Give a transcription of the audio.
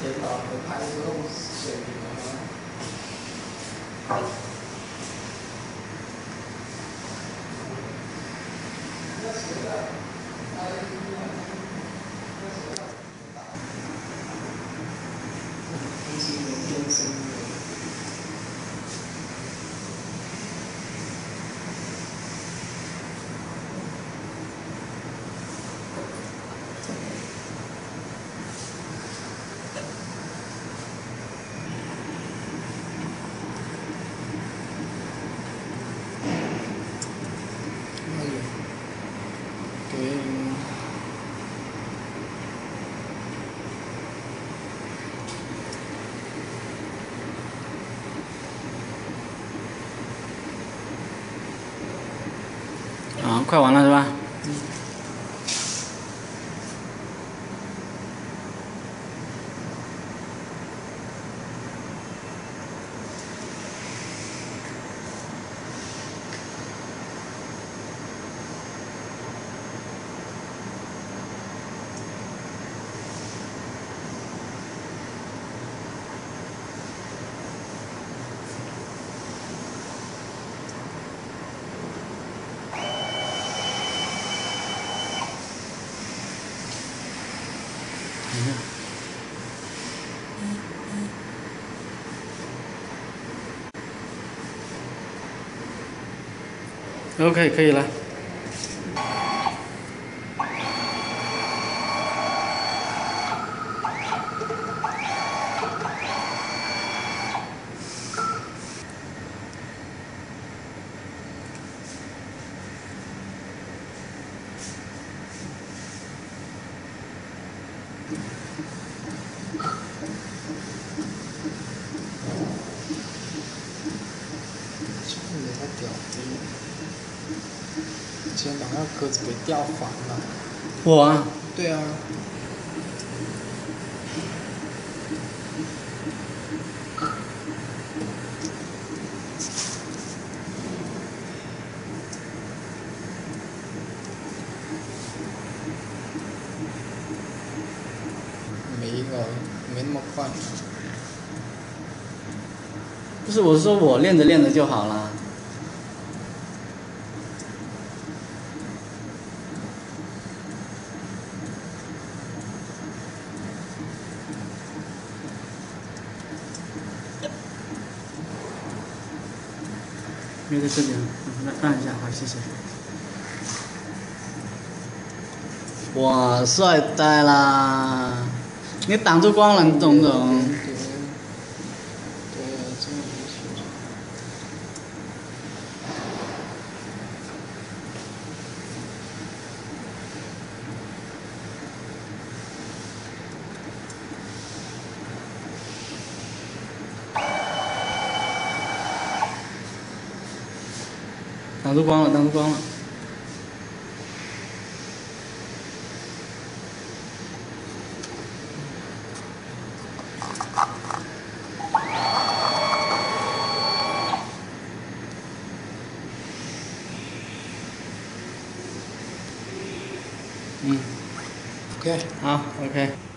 检讨和排漏水平啊。快完了是吧？OK，可以了。屌今天把那鸽子给吊反了。我啊？对啊。没个，没那么快。不是，我是说我练着练着就好了。没在这边，来看一下，好，谢谢。哇，帅呆啦！你挡住光了，你懂不懂？挡住光了，挡住光了。嗯，OK，好，OK。